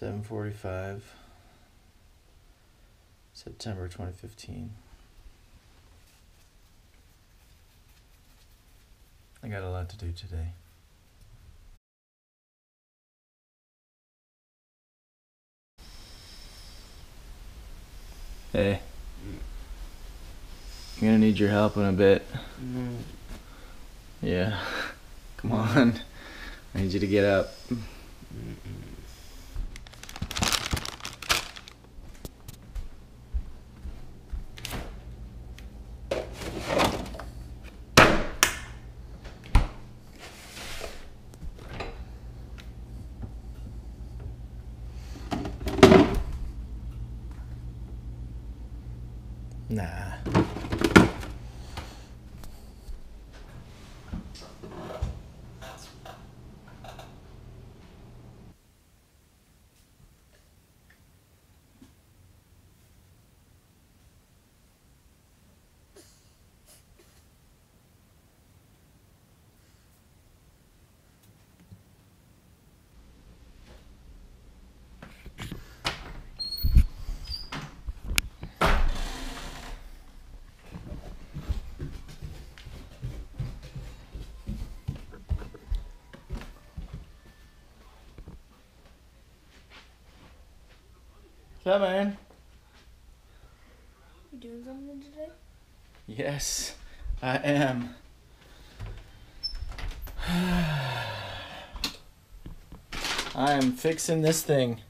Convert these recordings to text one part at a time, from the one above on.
7:45 September 2015 I got a lot to do today. Hey. I'm gonna need your help in a bit. Mm. Yeah. Come on. I need you to get up. 那 What's up, man? You doing something today? Yes, I am. I am fixing this thing.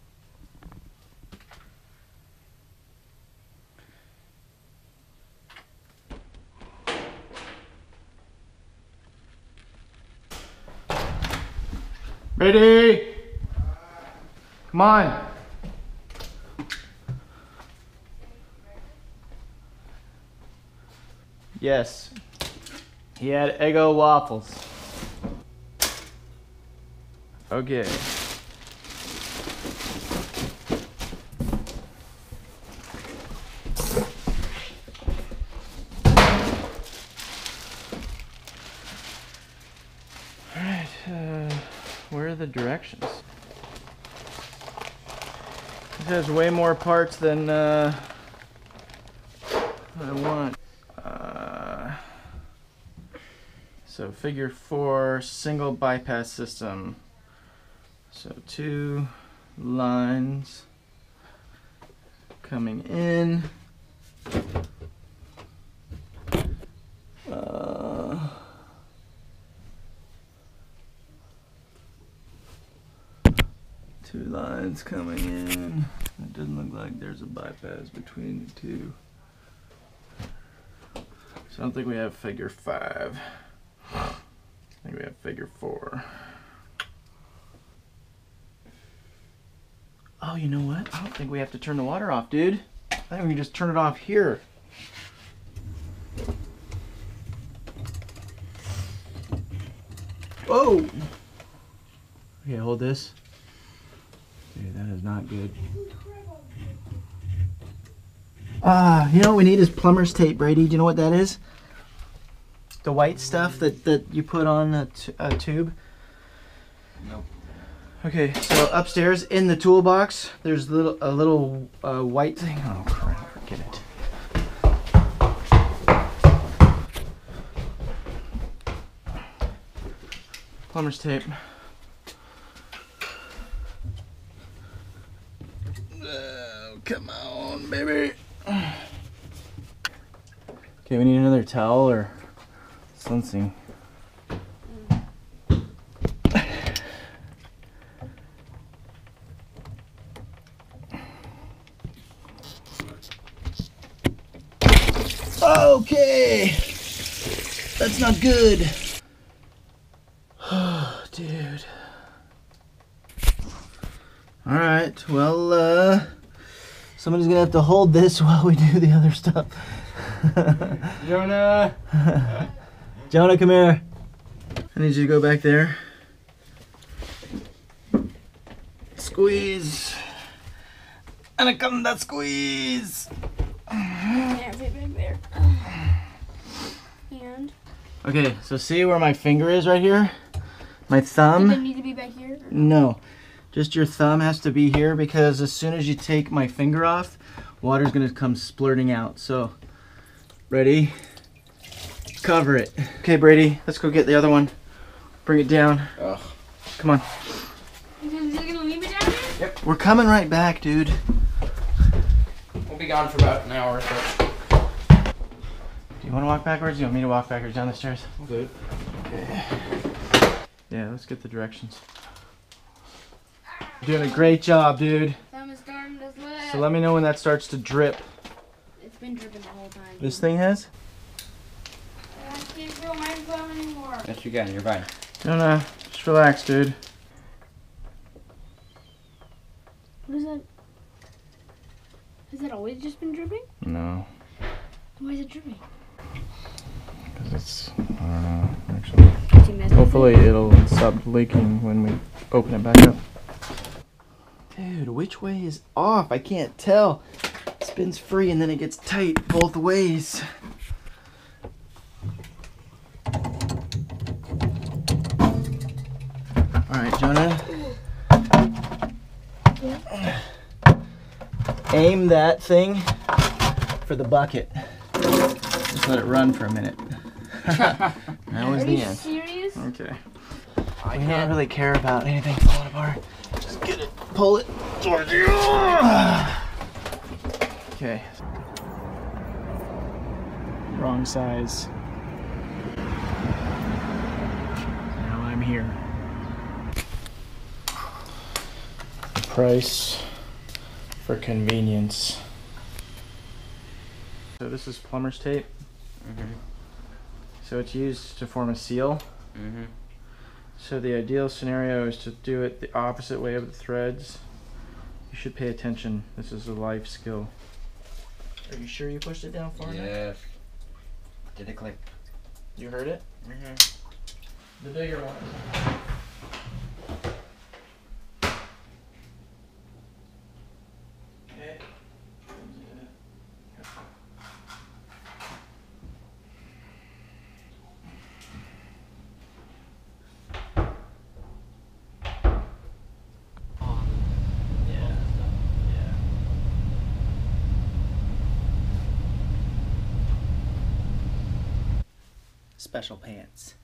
Ready? Come on. Yes. He had Eggo waffles. Okay. Alright, uh, where are the directions? This has way more parts than uh, I want. Uh, so figure four, single bypass system. So two lines coming in. Uh, two lines coming in. It doesn't look like there's a bypass between the two. So I don't think we have figure five. We have figure four. Oh, you know what? I don't think we have to turn the water off, dude. I think we can just turn it off here. Whoa! Okay, hold this. Dude, that is not good. Ah, you know what we need is plumber's tape, Brady. Do you know what that is? The white stuff that, that you put on a, tube? Nope. Okay, so upstairs in the toolbox, there's a little, a little uh, white thing. Oh, crap, forget it. Plumber's tape. Oh, come on, baby. Okay, we need another towel or something. Okay. That's not good. Oh, dude. All right. Well, uh, somebody's gonna have to hold this while we do the other stuff. Jonah! Jonah, come here. I need you to go back there. Squeeze. Anaconda squeeze. Can't fit back there. And Okay, so see where my finger is right here? My does it thumb? need to be back here? No. Just your thumb has to be here because as soon as you take my finger off, water's gonna come splurting out. So, ready? Cover it. Okay, Brady, let's go get the other one. Bring it down. Ugh. Come on. You guys gonna leave it down here? We're coming right back, dude. We'll be gone for about an hour or so. Do you want to walk backwards? Do you want me to walk backwards down the stairs? We'll do it. Okay. Yeah, let's get the directions. You're doing a great job, dude. Thumb is starting to slip. So let me know when that starts to drip. It's been dripping the whole time. This thing has? I can't feel my thumb anymore. Yes, you can. You're fine. No, no. Just relax, dude. What is that? Has it always just been dripping? No, Why is it dripping? because it's, I don't know, actually. Did you Hopefully it'll stop leaking when we open it back up. Dude, which way is off? I can't tell. It spins free and then it gets tight both ways. Alright, Jonah. Aim that thing for the bucket. Just let it run for a minute. that was Are the you end. serious? Okay. I can't really care about anything falling apart. Just get it, pull it towards you. Okay. Wrong size. Now I'm here. Price for convenience. So this is plumber's tape. Mm-hmm. So it's used to form a seal. Mm-hmm. So the ideal scenario is to do it the opposite way of the threads. You should pay attention. This is a life skill. Are you sure you pushed it down far enough? Yes. Did it click? You heard it? Mm-hmm. The bigger one. Special pants.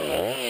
Mm-hmm.